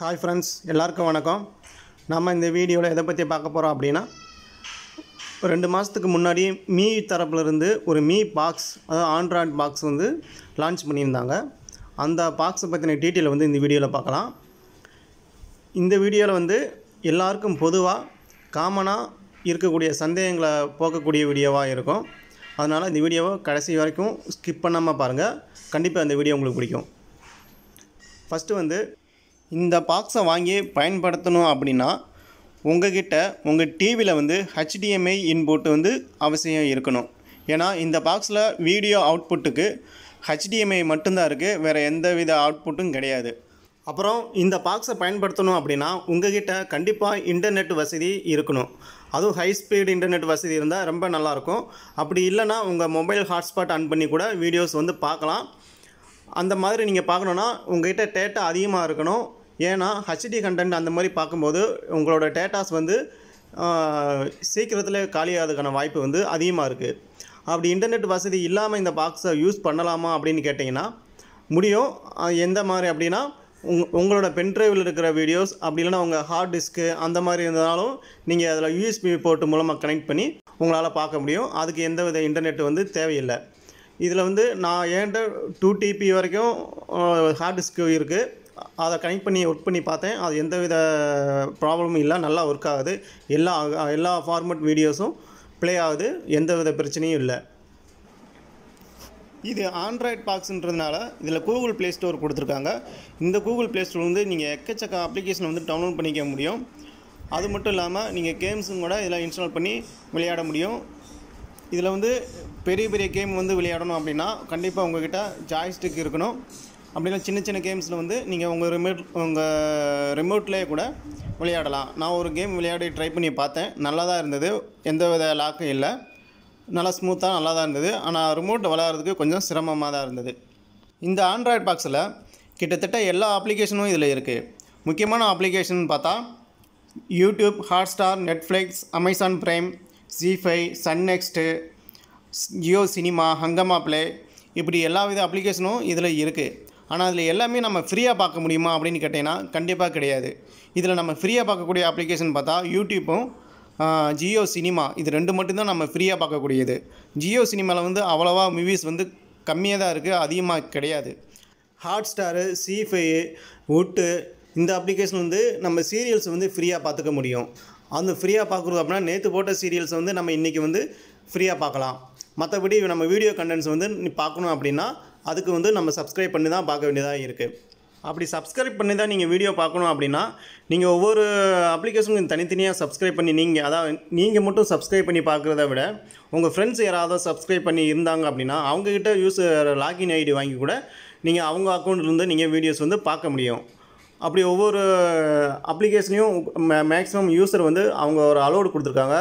Hi friends எல்லாருக்கும் வணக்கம். நம்ம இந்த வீடியோவில் எதை பற்றி பார்க்க போகிறோம் அப்படின்னா ரெண்டு மாதத்துக்கு முன்னாடி மீ தரப்புலேருந்து ஒரு மீ பாக்ஸ் அதாவது ஆண்ட்ராய்ட் பாக்ஸ் வந்து லான்ச் பண்ணியிருந்தாங்க. அந்த பாக்ஸை பற்றின டீட்டெயில் வந்து இந்த வீடியோவில் பார்க்கலாம். இந்த வீடியோவில் வந்து எல்லாருக்கும் பொதுவாக காமனாக இருக்கக்கூடிய சந்தேகங்களை போக்கக்கூடிய வீடியோவாக இருக்கும். அதனால் இந்த வீடியோவை கடைசி வரைக்கும் ஸ்கிப் பண்ணாமல் பாருங்கள் கண்டிப்பாக இந்த வீடியோ உங்களுக்கு பிடிக்கும். ஃபஸ்ட்டு வந்து இந்த பாக்ஸை வாங்கி பயன்படுத்தணும் அப்படின்னா உங்ககிட்ட உங்கள் டிவியில் வந்து ஹெச்டிஎம்ஐ இன்புட் வந்து அவசியம் இருக்கணும். ஏன்னா இந்த பாக்ஸில் வீடியோ அவுட்புட்டுக்கு ஹெச்டிஎம்ஐ மட்டும்தான் இருக்குது வேறு எந்த வித அவுட்புட்டும் கிடையாது. அப்புறம் இந்த பாக்ஸை பயன்படுத்தணும் அப்படின்னா உங்ககிட்ட கண்டிப்பாக இன்டர்நெட் வசதி இருக்கணும். அதுவும் ஹை ஸ்பீடு இன்டர்நெட் வசதி இருந்தால் ரொம்ப நல்லாயிருக்கும். அப்படி இல்லைன்னா உங்கள் மொபைல் ஹாட்ஸ்பாட் ஆன் பண்ணி கூட வீடியோஸ் வந்து பார்க்கலாம். அந்த மாதிரி நீங்கள் பார்க்கணுன்னா உங்ககிட்ட டேட்டா அதிகமாக இருக்கணும். ஏன்னா ஹச்டி கண்டென்ட் அந்த மாதிரி பார்க்கும்போது உங்களோட டேட்டாஸ் வந்து சீக்கிரத்தில் காலியாகிறதுக்கான வாய்ப்பு வந்து அதிகமாக இருக்குது அப்படி இன்டர்நெட் வசதி இல்லாமல் இந்த பாக்ஸை யூஸ் பண்ணலாமா அப்படின்னு கேட்டிங்கன்னா முடியும். எந்த மாதிரி அப்படின்னா உங் உங்களோட பென்ட்ரைவில் இருக்கிற வீடியோஸ் அப்படி இல்லைன்னா உங்கள் ஹார்ட் டிஸ்க்கு அந்த மாதிரி இருந்தாலும் நீங்கள் அதில் யூஎஸ்பி போர்ட் மூலமாக கனெக்ட் பண்ணி உங்களால் பார்க்க முடியும். அதுக்கு எந்த வித இன்டர்நெட் வந்து தேவையில்லை. இதில் வந்து நான் என்கிட்ட டூ டிபி வரைக்கும் ஹார்ட் டிஸ்க்கு இருக்குது அதை கனெக்ட் பண்ணி ஒர்க் பண்ணி பார்த்தேன். அது எந்த வித ப்ராப்ளமும் இல்லை. நல்லா ஒர்க் ஆகுது. எல்லா எல்லா ஃபார்மட் வீடியோஸும் ப்ளே ஆகுது. எந்த வித பிரச்சனையும் இல்லை. இது ஆண்ட்ராய்ட் பாக்ஸுன்றதுனால இதில் கூகுள் ப்ளே ஸ்டோர் கொடுத்துருக்காங்க. இந்த கூகுள் ப்ளே ஸ்டோர் வந்து நீங்கள் எக்கச்சக்க அப்ளிகேஷன் வந்து டவுன்லோட் பண்ணிக்க முடியும். அது மட்டும் இல்லாமல் நீங்கள் கேம்ஸும் கூட இதில் இன்ஸ்டால் பண்ணி விளையாட முடியும். இதில் வந்து பெரிய பெரிய கேம் வந்து விளையாடணும் அப்படின்னா கண்டிப்பாக உங்கள்கிட்ட ஜாய்ஸ்டிக் இருக்கணும். அப்படின்னா சின்ன சின்ன கேம்ஸில் வந்து நீங்கள் உங்கள் ரிமோட் உங்கள் ரிமோட்லேயே கூட விளையாடலாம். நான் ஒரு கேம் விளையாடி ட்ரை பண்ணி பார்த்தேன். நல்லா தான் இருந்தது. எந்த வித லாக்கும் இல்லை. நல்லா ஸ்மூத்தாக நல்லா தான் இருந்தது. ஆனால் ரிமோட் விளையாடுறதுக்கு கொஞ்சம் சிரமமாக தான் இருந்தது. இந்த ஆண்ட்ராய்ட் பாக்ஸில் கிட்டத்தட்ட எல்லா அப்ளிகேஷனும் இதில் இருக்குது முக்கியமான அப்ளிகேஷன் பார்த்தா YouTube Hotstar Netflix Amazon Prime Giphy Sun NXT Jio Cinema Hungama Play இப்படி எல்லா வித அப்ளிகேஷனும் இதில் இருக்குது ஆனால் அதில் எல்லாமே நம்ம ஃப்ரீயாக பார்க்க முடியுமா அப்படின்னு கேட்டிங்கன்னா கண்டிப்பாக கிடையாது. இதில் நம்ம ஃப்ரீயாக பார்க்கக்கூடிய அப்ளிகேஷன் பார்த்தா யூடியூப்பும் ஜியோ சினிமா இது ரெண்டு மட்டும்தான் நம்ம ஃப்ரீயாக பார்க்கக்கூடியது. ஜியோ சினிமாவில் வந்து அவ்வளோவா மூவிஸ் வந்து கம்மியாக தான் இருக்குது அதிகமாக கிடையாது. ஹாட் ஸ்டாரு சிஃபை உட்டு இந்த அப்ளிகேஷன் வந்து நம்ம சீரியல்ஸ் வந்து ஃப்ரீயாக பார்த்துக்க முடியும். அந்த ஃப்ரீயாக பார்க்குறது அப்படின்னா நேற்று போட்ட சீரியல்ஸ் வந்து நம்ம இன்றைக்கி வந்து ஃப்ரீயாக பார்க்கலாம். மற்றபடி நம்ம வீடியோ கண்டென்ட்ஸ் வந்து நீ பார்க்கணும் அப்படின்னா அதுக்கு வந்து நம்ம சப்ஸ்கிரைப் பண்ணி தான் பார்க்க வேண்டியதாக இருக்குது அப்படி சப்ஸ்கிரைப் பண்ணி தான் நீங்கள் வீடியோ பார்க்கணும் அப்படின்னா நீங்கள் ஒவ்வொரு அப்ளிகேஷனுக்கும் தனித்தனியாக சப்ஸ்கிரைப் பண்ணி நீங்கள் அதாவது நீங்கள் மட்டும் சப்ஸ்கிரைப் பண்ணி பார்க்குறத விட உங்கள் ஃப்ரெண்ட்ஸ் யாராவது சப்ஸ்கிரைப் பண்ணி இருந்தாங்க அப்படின்னா அவங்கக்கிட்ட யூஸர் லாகின் ஐடி வாங்கி கூட நீங்கள் அவங்க அக்கௌண்ட்லேருந்து நீங்கள் வீடியோஸ் வந்து பார்க்க முடியும். அப்படி ஒவ்வொரு அப்ளிகேஷனையும் மே மேக்ஸிமம் யூஸர் வந்து அவங்க ஒரு அலோடு கொடுத்துருக்காங்க.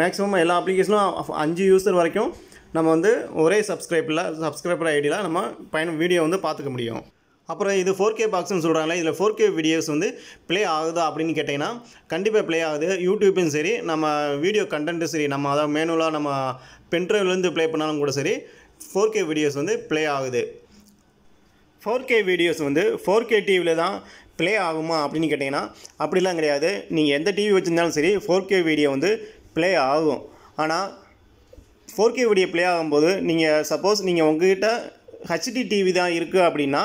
மேக்ஸிமம் எல்லா அப்ளிகேஷனும் அஞ்சு யூஸர் வரைக்கும் நம்ம வந்து ஒரே சப்ஸ்கிரைப்பில் சப்ஸ்கிரைபர் ஐடியில் நம்ம பயணம் வீடியோ வந்து பார்த்துக்க முடியும். அப்புறம் இது ஃபோர் கே பாக்ஸ்னு சொல்கிறாங்களே இதில் ஃபோர் கே வீடியோஸ் வந்து ப்ளே ஆகுதா அப்படின்னு கேட்டிங்கன்னா கண்டிப்பாக ப்ளே ஆகுது. யூடியூப்பும் சரி நம்ம வீடியோ கண்டென்ட்டும் சரி நம்ம அதாவது மேனுவலாக நம்ம பென்ட்ரைவ்லேருந்து ப்ளே பண்ணாலும் கூட சரி ஃபோர் கே வீடியோஸ் வந்து ப்ளே ஆகுது. ஃபோர் கே வீடியோஸ் வந்து ஃபோர் கே டிவியில் தான் ப்ளே ஆகுமா அப்படின்னு கேட்டிங்கன்னா அப்படிலாம் கிடையாது. நீங்கள் எந்த டிவி வச்சுருந்தாலும் சரி ஃபோர் கே வீடியோ வந்து ப்ளே ஆகும். ஆனால் ஃபோர் கே வீடியோ ப்ளே ஆகும்போது நீங்கள் சப்போஸ் நீங்கள் உங்ககிட்ட ஹெச்டி டிவி தான் இருக்குது அப்படின்னா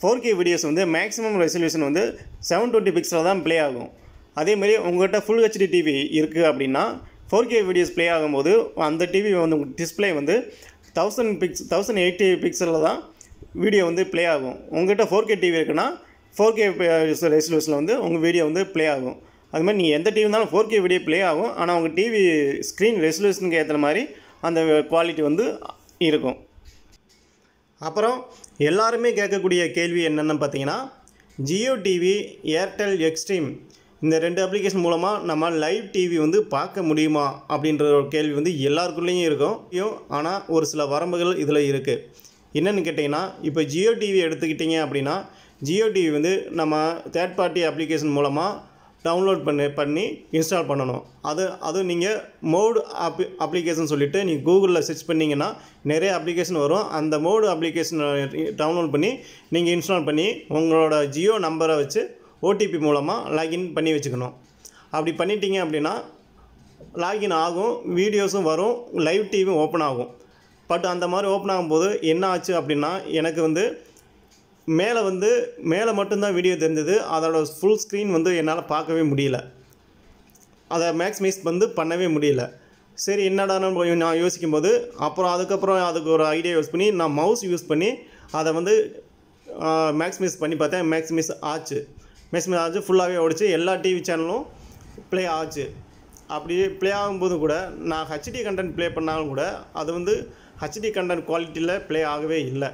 ஃபோர் கே வீடியோஸ் வந்து மேக்ஸிமம் ரெசல்யூஷன் வந்து செவன் டுவெண்ட்டி பிக்ஸில் தான் ப்ளே ஆகும். அதேமாரி உங்கள்கிட்ட ஃபுல் ஹெச்டி டிவி இருக்குது அப்படின்னா ஃபோர் கே வீடியோஸ் ப்ளே ஆகும்போது அந்த டிவி வந்து டிஸ்பிளே வந்து தௌசண்ட் பிக்ஸ் தௌசண்ட் எயிட்டி பிக்சலில் தான் வீடியோ வந்து ப்ளே ஆகும். உங்கள்கிட்ட ஃபோர் கே டிவி இருக்குன்னா ஃபோர் கே ரெசல்யூஷனில் வந்து உங்கள் வீடியோ வந்து ப்ளே ஆகும். அது மாதிரி நீங்கள் எந்த டிவி இருந்தாலும் ஃபோர் கே வீடியோ ப்ளே ஆகும். ஆனால் உங்கள் டிவி ஸ்க்ரீன் ரெசல்யூஷனுக்கு ஏற்ற மாதிரி அந்த குவாலிட்டி வந்து இருக்கும். அப்புறம் எல்லாருமே கேட்கக்கூடிய கேள்வி என்னென்னு பார்த்தீங்கன்னா ஜியோ டிவி ஏர்டெல் எக்ஸ்ட்ரீம் இந்த ரெண்டு அப்ளிகேஷன் மூலமாக நம்ம லைவ் டிவி வந்து பார்க்க முடியுமா அப்படின்ற ஒரு கேள்வி வந்து எல்லாருக்குள்ளேயும் இருக்கும். ஆனால் ஒரு சில வரம்புகள் இதில் இருக்குது என்னென்னு கேட்டிங்கன்னா இப்போ ஜியோ டிவி எடுத்துக்கிட்டிங்க அப்படின்னா ஜியோ டிவி வந்து நம்ம தேர்ட் பார்ட்டி அப்ளிகேஷன் மூலமாக டவுன்லோட் பண்ணி பண்ணி இன்ஸ்டால் பண்ணணும். அது அதுவும் நீங்கள் மோடு அப் அப்ளிகேஷன் சொல்லிவிட்டு நீங்கள் கூகுளில் சர்ச் பண்ணிங்கன்னா நிறைய அப்ளிகேஷன் வரும். அந்த மோடு அப்ளிகேஷனை டவுன்லோட் பண்ணி நீங்கள் இன்ஸ்டால் பண்ணி உங்களோட ஜியோ நம்பரை வச்சு ஓடிபி மூலமாக லாகின் பண்ணி வச்சுக்கணும். அப்படி பண்ணிட்டீங்க அப்படின்னா லாகின் ஆகும் வீடியோஸும் வரும் லைவ் டிவியும் ஓப்பன் ஆகும். பட் அந்த மாதிரி ஓப்பன் ஆகும்போது என்ன ஆச்சு அப்படின்னா எனக்கு வந்து மேலே வந்து மேலே மட்டும்தான் வீடியோ தெரிஞ்சது. அதோட ஃபுல் ஸ்க்ரீன் வந்து என்னால் பார்க்கவே முடியல. அதை மேக்ஸிமைஸ் வந்து பண்ணவே முடியல. சரி என்னடான்னு போய் நான் யோசிக்கும் போது அப்புறம் அதுக்கப்புறம் அதுக்கு ஒரு ஐடியா யூஸ் பண்ணி நான் மவுஸ் யூஸ் பண்ணி அதை வந்து மேக்ஸிமைஸ் பண்ணி பார்த்தேன். மேக்ஸிமைஸ் ஆச்சு. மேக்ஸிமைஸ் ஆச்சு ஃபுல்லாகவே ஓடிச்சு. எல்லா டிவி சேனலும் ப்ளே ஆச்சு. அப்படி ப்ளே ஆகும்போது கூட நான் ஹெச்டி கண்டென்ட் ப்ளே பண்ணாலும் கூட அது வந்து ஹெச்டி கண்டென்ட் குவாலிட்டியில் ப்ளே ஆகவே இல்லை.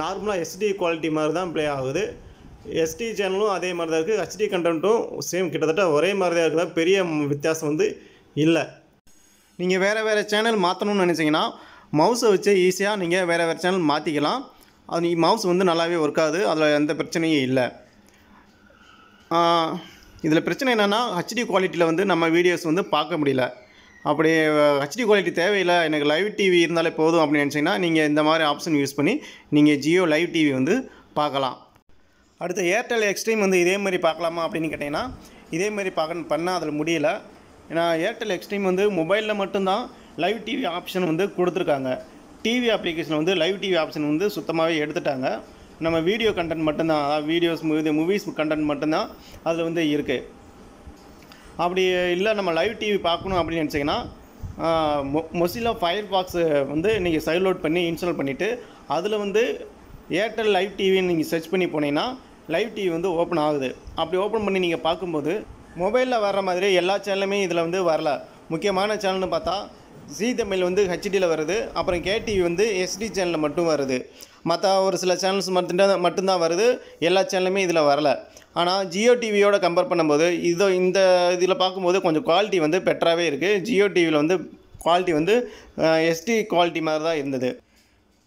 நார்மலாக எஸ்டி குவாலிட்டி மாதிரி தான் ப்ளே ஆகுது. எஸ்டி சேனலும் அதே மாதிரி தான் இருக்குது ஹெச்டி கண்டென்ட்டும் சேம் கிட்டத்தட்ட ஒரே மாதிரி தான் இருக்குது பெரிய வித்தியாசம் வந்து இல்லை. நீங்கள் வேறு வேறு சேனல் மாற்றணும்னு நினச்சிங்கன்னா மவுஸை வச்சு ஈஸியாக நீங்கள் வேறு வேறு சேனல் மாற்றிக்கலாம் அது மவுஸ் வந்து நல்லாவே ஒர்க் ஆகுது. அதில் எந்த பிரச்சனையும் இல்லை. இதில் பிரச்சனை என்னென்னா ஹெச்டி குவாலிட்டியில் வந்து நம்ம வீடியோஸ் வந்து பார்க்க முடியல. அப்படி ஹெச்டி குவாலிட்டி தேவையில்லை எனக்கு லைவ் டிவி இருந்தாலே போதும் அப்படின்னு நினச்சிங்கன்னா நீங்கள் இந்த மாதிரி ஆப்ஷன் யூஸ் பண்ணி நீங்கள் ஜியோ லைவ் டிவி வந்து பார்க்கலாம். அடுத்து ஏர்டெல் எக்ஸ்ட்ரீம் வந்து இதே மாதிரி பார்க்கலாமா அப்படின்னு கேட்டிங்கன்னா இதே மாதிரி பார்க்க பண்ணால் அதில் முடியல. ஏன்னா ஏர்டெல் எக்ஸ்ட்ரீம் வந்து மொபைலில் மட்டும்தான் லைவ் டிவி ஆப்ஷன் வந்து கொடுத்துருக்காங்க. டிவி அப்ளிகேஷன் வந்து லைவ் டிவி ஆப்ஷன் வந்து சுத்தமாகவே எடுத்துட்டாங்க. நம்ம வீடியோ கண்டென்ட் மட்டும்தான் அதாவது வீடியோஸ் இது மூவிஸ் கண்டென்ட் மட்டும்தான் அதில் வந்து இருக்குது அப்படி இல்லை நம்ம லைவ் டிவி பார்க்கணும் அப்படின்னு நினச்சிங்கன்னா மொ மொசிலா ஃபயர் பாக்ஸு வந்து நீங்கள் சைலோட் பண்ணி இன்ஸ்டால் பண்ணிவிட்டு அதில் வந்து ஏர்டெல் லைவ் டிவின்னு நீங்கள் சர்ச் பண்ணி போனீங்கன்னா லைவ் டிவி வந்து ஓப்பன் ஆகுது. அப்படி ஓப்பன் பண்ணி நீங்கள் பார்க்கும்போது மொபைலில் வர்ற மாதிரி எல்லா சேனலுமே இதில் வந்து வரல. முக்கியமான சேனல்னு பார்த்தா ஜி தமிழ் வந்து ஹெச்டியில் வருது. அப்புறம் கேடிவி வந்து எஸ்டி சேனலில் மட்டும் வருது. மற்ற ஒரு சில சேனல்ஸ் மட்டும்தான் மட்டும்தான் வருது. எல்லா சேனலுமே இதில் வரல. ஆனால் ஜியோ டிவியோட கம்பேர் பண்ணும்போது இதோ இந்த இதில் பார்க்கும்போது கொஞ்சம் குவாலிட்டி வந்து பெட்டராகவே இருக்குது ஜியோ டிவியில் வந்து குவாலிட்டி வந்து எஸ்டி குவாலிட்டி மாதிரி தான் இருந்தது.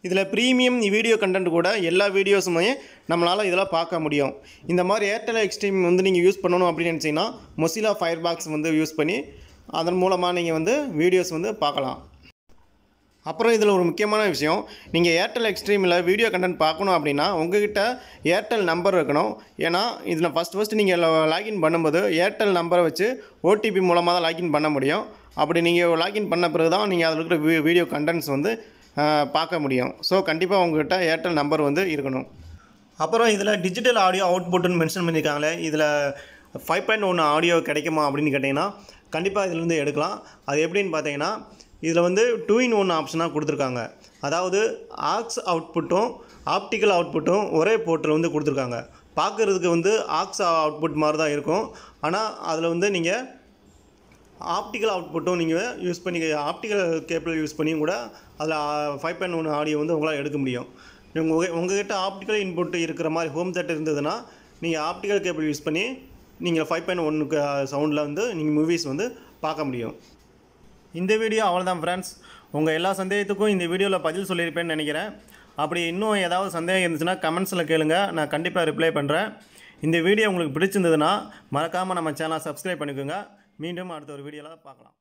இதில் ப்ரீமியம் வீடியோ கண்டென்ட் கூட எல்லா வீடியோஸுமே நம்மளால் இதெல்லாம் பார்க்க முடியும். இந்த மாதிரி ஏர்டெல் எக்ஸ்ட்ரீம் வந்து நீங்கள் யூஸ் பண்ணணும் அப்படின்னு நினச்சிங்கன்னா மொசிலா ஃபயர் பாக்ஸ் வந்து யூஸ் பண்ணி அதன் மூலமாக நீங்கள் வந்து வீடியோஸ் வந்து பார்க்கலாம். அப்புறம் இதில் ஒரு முக்கியமான விஷயம். நீங்கள் ஏர்டெல் எக்ஸ்ட்ரீமில் வீடியோ கண்டென்ட் பார்க்கணும் அப்படின்னா உங்ககிட்ட ஏர்டெல் நம்பர் இருக்கணும். ஏன்னா இதில் ஃபஸ்ட் ஃபஸ்ட்டு நீங்கள் லாகின் பண்ணும்போது ஏர்டெல் நம்பரை வச்சு ஓடிபி மூலமாக தான் லாகின் பண்ண முடியும். அப்படி நீங்கள் லாகின் பண்ண பிறகு தான் நீங்கள் அதில் இருக்கிற வீ வீடியோ கண்டென்ட்ஸ் வந்து பார்க்க முடியும். ஸோ கண்டிப்பாக உங்ககிட்ட ஏர்டெல் நம்பர் வந்து இருக்கணும். அப்புறம் இதில் டிஜிட்டல் ஆடியோ அவுட்புட்டுன்னு மென்ஷன் பண்ணியிருக்காங்களே இதில் ஃபைவ் பாயிண்ட் ஒன்று ஆடியோ கிடைக்குமா அப்படின்னு கேட்டிங்கன்னா கண்டிப்பாக இதிலேருந்து எடுக்கலாம். அது எப்படின்னு பார்த்தீங்கன்னா இதில் வந்து டூ இன் ஒன் ஆப்ஷனாக கொடுத்துருக்காங்க. அதாவது ஆக்ஸ் அவுட்புட்டும் ஆப்டிக்கல் அவுட்புட்டும் ஒரே போர்ட்டில் வந்து கொடுத்துருக்காங்க. பார்க்குறதுக்கு வந்து ஆக்ஸ் அவுட்புட் மாதிரி தான் இருக்கும். ஆனால் அதில் வந்து நீங்கள் ஆப்டிக்கல் அவுட்புட்டும் நீங்கள் யூஸ் பண்ணி ஆப்டிக்கல் கேபிள் யூஸ் பண்ணியும் கூட அதில் ஃபைவ் பாயிண்ட் ஒன் ஆடியோ வந்து உங்களால் எடுக்க முடியும். உங்கள் உங்ககிட்ட ஆப்டிக்கல் இன்புட் இருக்கிற மாதிரி ஹோம் தேட்டர் இருந்ததுன்னா நீங்கள் ஆப்டிக்கல் கேபிள் யூஸ் பண்ணி நீங்கள் ஃபைவ் பாயிண்ட் ஒன்னுக்கு சவுண்டில் வந்து நீங்கள் மூவிஸ் வந்து பார்க்க முடியும். இந்த வீடியோ அவ்வளோதான் ஃப்ரெண்ட்ஸ் உங்கள் எல்லா சந்தேகத்துக்கும் இந்த வீடியோவில் பதில் சொல்லியிருப்பேன்னு நினைக்கிறேன். அப்படி இன்னும் ஏதாவது சந்தேகம் இருந்துச்சுன்னா கமெண்ட்ஸில் கேளுங்க. நான் கண்டிப்பாக ரிப்ளை பண்ணுறேன் இந்த வீடியோ உங்களுக்கு பிடிச்சிருந்ததுன்னா மறக்காமல் நம்ம சேனலை சப்ஸ்கிரைப் பண்ணிக்கோங்க. மீண்டும் அடுத்த ஒரு வீடியோவில் பார்க்கலாம்.